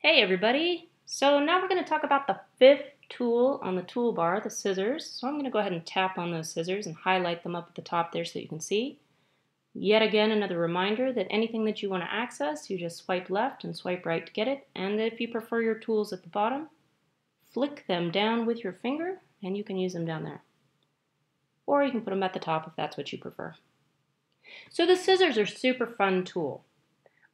Hey everybody! So now we're going to talk about the fifth tool on the toolbar, the scissors. So I'm going to go ahead and tap on those scissors and highlight them up at the top there so you can see. Yet again, another reminder that anything that you want to access, you just swipe left and swipe right to get it. And if you prefer your tools at the bottom, flick them down with your finger and you can use them down there. Or you can put them at the top if that's what you prefer. So the scissors are super fun tool.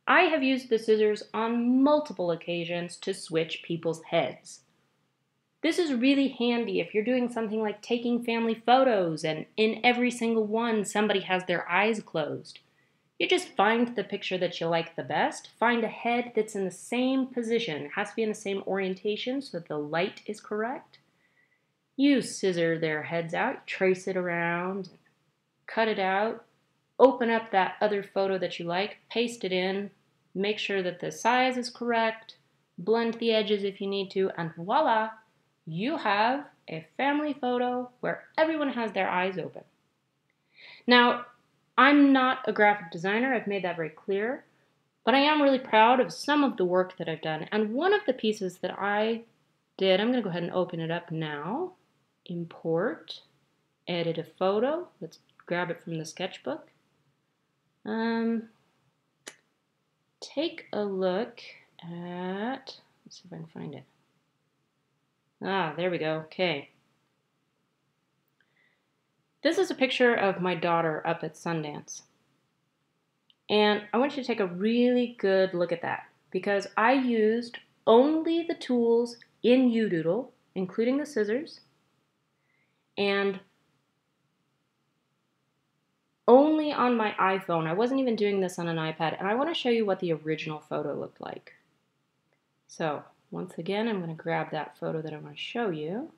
I have used the scissors on multiple occasions to switch people's heads. This is really handy if you're doing something like taking family photos and in every single one somebody has their eyes closed. You just find the picture that you like the best, find a head that's in the same position, it has to be in the same orientation so that the light is correct. You scissor their heads out, trace it around, cut it out, open up that other photo that you like, paste it in, make sure that the size is correct, blend the edges if you need to, and voila, you have a family photo where everyone has their eyes open. Now, I'm not a graphic designer, I've made that very clear, but I am really proud of some of the work that I've done. And one of the pieces that I did, I'm going to go ahead and open it up now. Import, edit a photo. Let's grab it from the sketchbook. Um, take a look at, let's see if I can find it. Ah, there we go. Okay. This is a picture of my daughter up at Sundance. And I want you to take a really good look at that because I used only the tools in You Doodle, including the scissors, and only on my iPhone. I wasn't even doing this on an iPad, and I want to show you what the original photo looked like. So, once again, I'm going to grab that photo that I want to show you.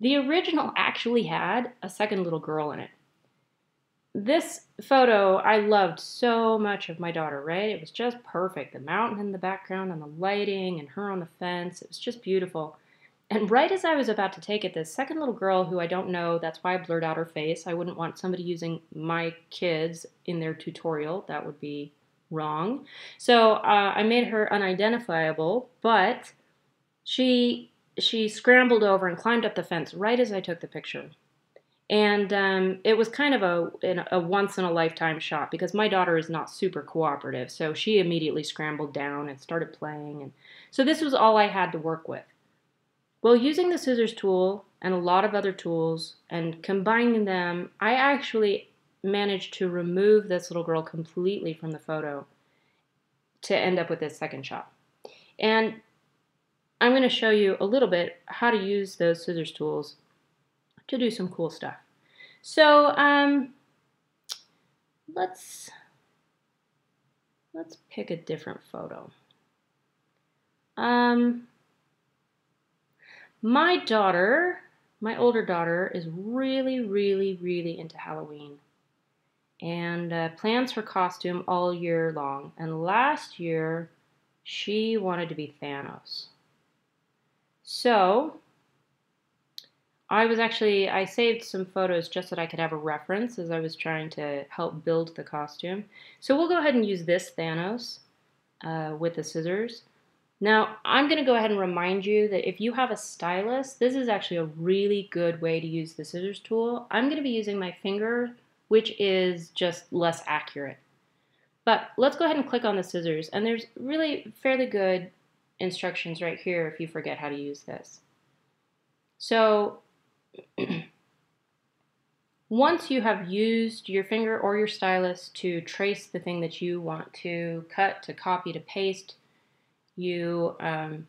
The original actually had a second little girl in it. This photo I loved so much of my daughter, right? It was just perfect. The mountain in the background and the lighting and her on the fence. It was just beautiful. And right as I was about to take it, this second little girl who I don't know, that's why I blurred out her face. I wouldn't want somebody using my kids in their tutorial. That would be wrong. So uh, I made her unidentifiable, but she she scrambled over and climbed up the fence right as I took the picture. And um, it was kind of a, a once in a lifetime shot because my daughter is not super cooperative. So she immediately scrambled down and started playing. And so this was all I had to work with. Well, using the scissors tool and a lot of other tools and combining them, I actually managed to remove this little girl completely from the photo to end up with this second shot. And I'm going to show you a little bit how to use those scissors tools to do some cool stuff. So um, let's let's pick a different photo. Um, my daughter, my older daughter, is really, really, really into Halloween and uh, plans her costume all year long. And last year, she wanted to be Thanos. So, I was actually, I saved some photos just that I could have a reference as I was trying to help build the costume. So we'll go ahead and use this Thanos uh, with the scissors. Now, I'm going to go ahead and remind you that if you have a stylus, this is actually a really good way to use the scissors tool. I'm going to be using my finger, which is just less accurate. But let's go ahead and click on the scissors, and there's really fairly good instructions right here if you forget how to use this. So, once you have used your finger or your stylus to trace the thing that you want to cut, to copy, to paste, you um,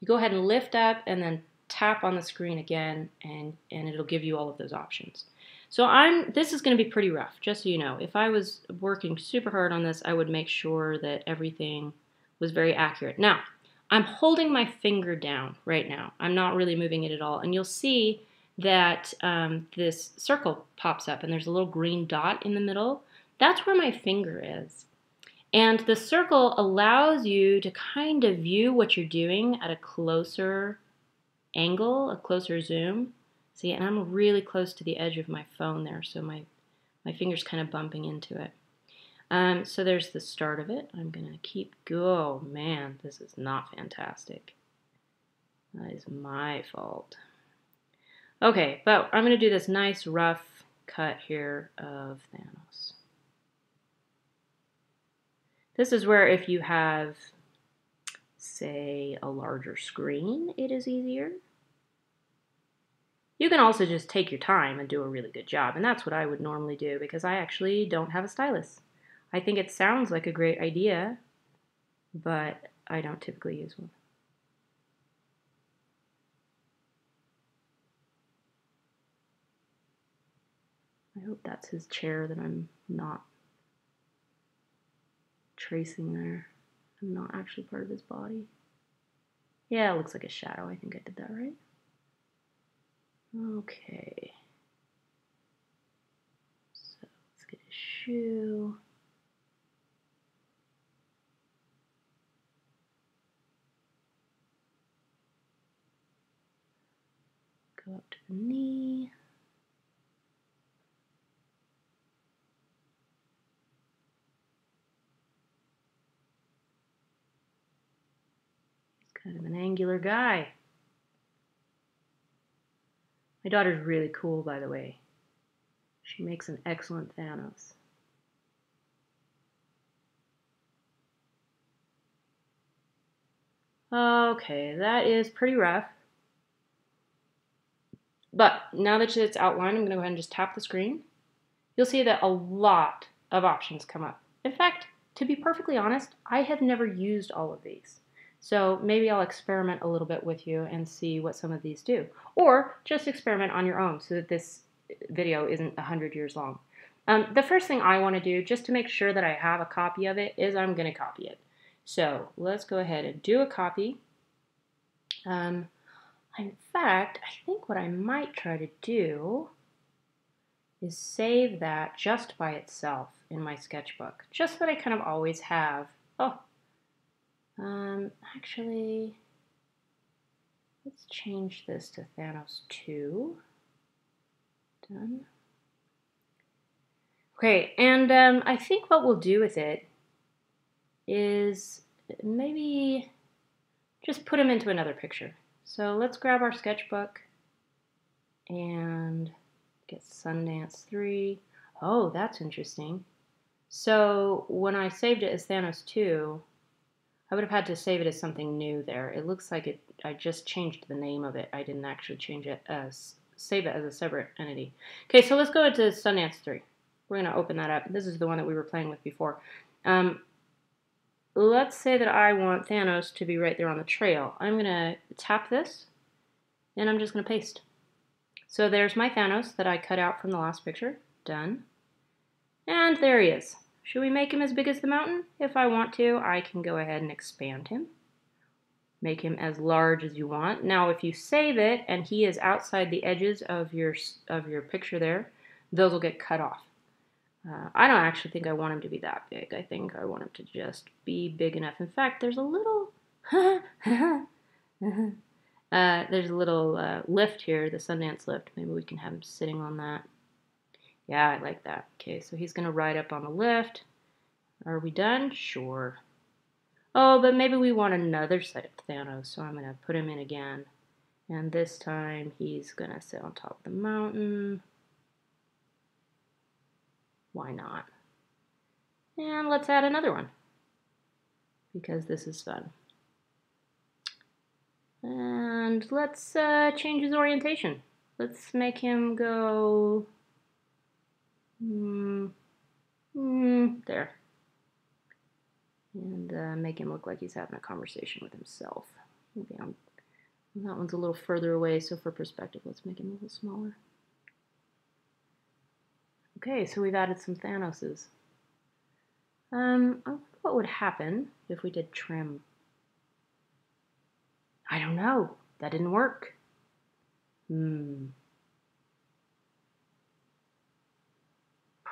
you go ahead and lift up and then tap on the screen again and and it'll give you all of those options. So I'm this is going to be pretty rough, just so you know. If I was working super hard on this, I would make sure that everything was very accurate. Now, I'm holding my finger down right now. I'm not really moving it at all. And you'll see that um, this circle pops up and there's a little green dot in the middle. That's where my finger is. And the circle allows you to kind of view what you're doing at a closer angle, a closer zoom. See, and I'm really close to the edge of my phone there, so my, my finger's kind of bumping into it. Um, so there's the start of it. I'm going to keep go. Oh, man, this is not fantastic. That is my fault. Okay, but I'm going to do this nice rough cut here of Thanos. This is where if you have, say, a larger screen, it is easier. You can also just take your time and do a really good job, and that's what I would normally do because I actually don't have a stylus. I think it sounds like a great idea, but I don't typically use one. I hope that's his chair that I'm not tracing there. I'm not actually part of his body. Yeah, it looks like a shadow. I think I did that right. Okay. So let's get a shoe. Go up to the knee. Kind of an angular guy. My daughter's really cool, by the way. She makes an excellent Thanos. Okay, that is pretty rough. But now that it's outlined, I'm going to go ahead and just tap the screen. You'll see that a lot of options come up. In fact, to be perfectly honest, I have never used all of these. So maybe I'll experiment a little bit with you and see what some of these do. Or just experiment on your own so that this video isn't 100 years long. Um, the first thing I want to do, just to make sure that I have a copy of it, is I'm going to copy it. So let's go ahead and do a copy. Um, in fact, I think what I might try to do is save that just by itself in my sketchbook, just that I kind of always have, oh, um, actually, let's change this to Thanos 2. Done. Okay, and um, I think what we'll do with it is maybe just put him into another picture. So let's grab our sketchbook and get Sundance 3. Oh, that's interesting. So when I saved it as Thanos 2, I would have had to save it as something new there. It looks like it. I just changed the name of it. I didn't actually change it as save it as a separate entity. Okay, so let's go to Sundance 3. We're going to open that up. This is the one that we were playing with before. Um, let's say that I want Thanos to be right there on the trail. I'm going to tap this, and I'm just going to paste. So there's my Thanos that I cut out from the last picture. Done. And there he is. Should we make him as big as the mountain? If I want to, I can go ahead and expand him. Make him as large as you want. Now, if you save it and he is outside the edges of your, of your picture there, those will get cut off. Uh, I don't actually think I want him to be that big. I think I want him to just be big enough. In fact, there's a little, uh, there's a little uh, lift here, the Sundance lift. Maybe we can have him sitting on that. Yeah, I like that. Okay, so he's going to ride up on the lift. Are we done? Sure. Oh, but maybe we want another set of Thanos, so I'm going to put him in again. And this time he's going to sit on top of the mountain. Why not? And let's add another one because this is fun. And let's uh, change his orientation. Let's make him go Mm, mm, there. And uh, make him look like he's having a conversation with himself. Maybe I'm, that one's a little further away, so for perspective, let's make him a little smaller. Okay, so we've added some Thanoses. Um, what would happen if we did trim? I don't know. That didn't work. Hmm.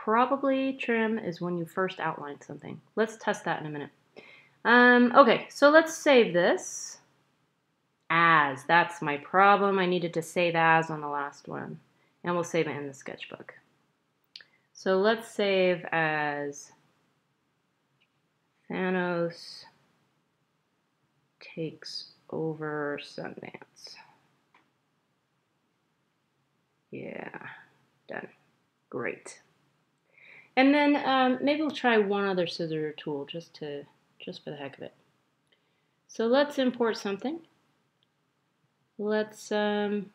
Probably trim is when you first outline something. Let's test that in a minute. Um, okay, so let's save this as. That's my problem. I needed to save as on the last one. And we'll save it in the sketchbook. So let's save as Thanos takes over Sundance. Yeah, done. Great. And then um, maybe we'll try one other scissor tool just to just for the heck of it. So let's import something. Let's um,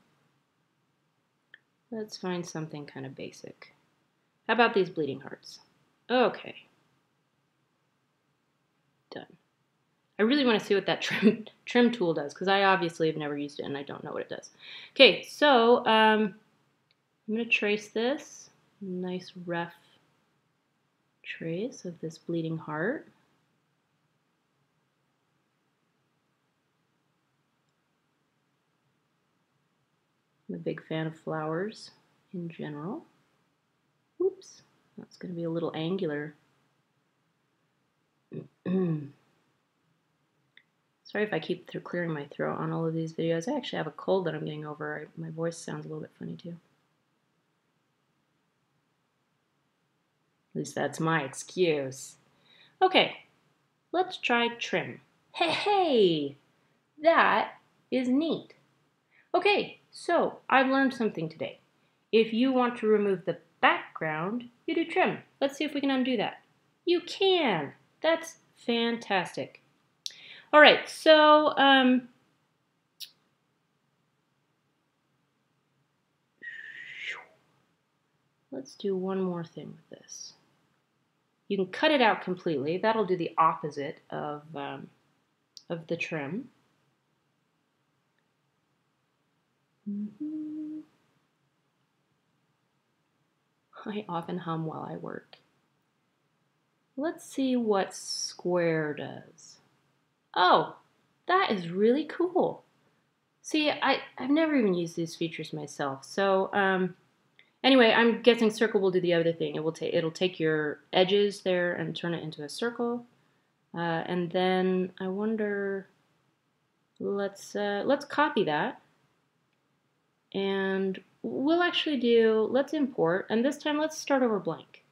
let's find something kind of basic. How about these bleeding hearts? Okay. Done. I really want to see what that trim, trim tool does because I obviously have never used it and I don't know what it does. Okay, so um, I'm going to trace this. Nice rough trace of this bleeding heart. I'm a big fan of flowers in general. Oops, that's going to be a little angular. Sorry if I keep clearing my throat on all of these videos. I actually have a cold that I'm getting over. I, my voice sounds a little bit funny too. That's my excuse. Okay, let's try trim. Hey, hey, that is neat. Okay, so I've learned something today. If you want to remove the background, you do trim. Let's see if we can undo that. You can. That's fantastic. All right, so um, let's do one more thing with this. You can cut it out completely. That'll do the opposite of, um, of the trim. Mm -hmm. I often hum while I work. Let's see what square does. Oh, that is really cool. See, I, I've never even used these features myself. So um, anyway, I'm guessing circle will do the other thing. It will take it'll take your edges there and turn it into a circle. Uh, and then I wonder, let's uh, let's copy that. And we'll actually do, let's import, and this time let's start over blank.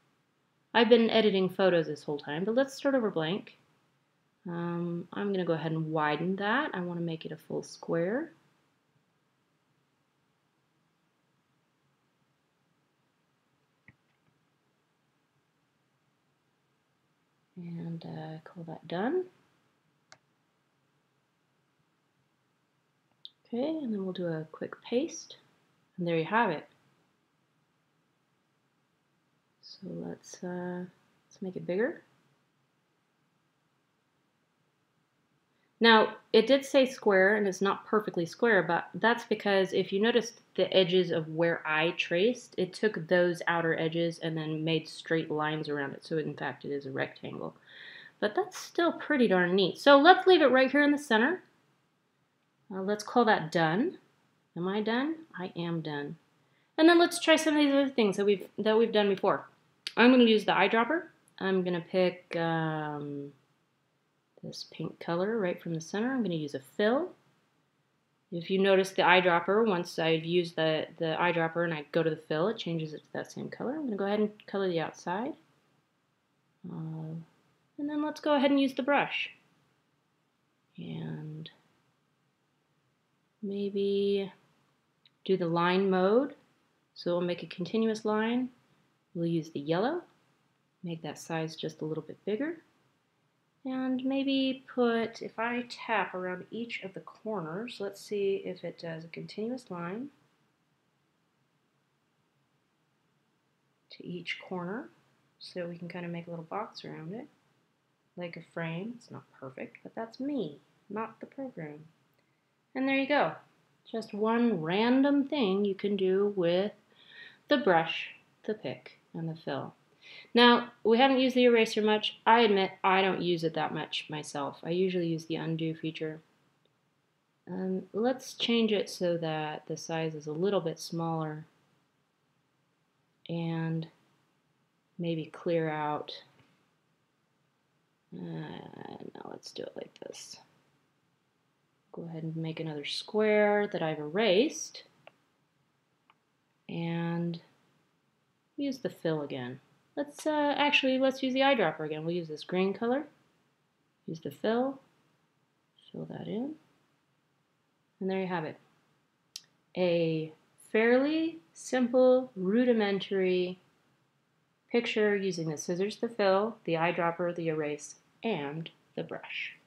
I've been editing photos this whole time, but let's start over blank. Um, I'm going to go ahead and widen that. I want to make it a full square. And uh, call that done. Okay, and then we'll do a quick paste. And there you have it. So let's, uh, let's make it bigger. Now, it did say square, and it's not perfectly square, but that's because if you notice the edges of where I traced, it took those outer edges and then made straight lines around it. So in fact, it is a rectangle. But that's still pretty darn neat. So let's leave it right here in the center. Uh, let's call that done. Am I done? I am done. And then let's try some of these other things that we've that we've done before. I'm going to use the eyedropper. I'm going to pick um, this pink color right from the center. I'm going to use a fill. If you notice the eyedropper, once I've used the, the eyedropper and I go to the fill, it changes it to that same color. I'm going to go ahead and color the outside. Uh, and then let's go ahead and use the brush. And maybe do the line mode. So we'll make a continuous line. We'll use the yellow, make that size just a little bit bigger. And maybe put, if I tap around each of the corners, let's see if it does a continuous line to each corner. So we can kind of make a little box around it, like a frame. It's not perfect, but that's me, not the program. And there you go. Just one random thing you can do with the brush, the pick, and the fill. Now, we haven't used the eraser much. I admit I don't use it that much myself. I usually use the undo feature. Um, let's change it so that the size is a little bit smaller and maybe clear out. Uh, now let's do it like this. Go ahead and make another square that I've erased and use the fill again. Let's uh, actually, let's use the eyedropper again. We'll use this green color. use the fill, fill that in, and there you have it. A fairly simple, rudimentary picture using the scissors to fill, the eyedropper, the erase, and the brush.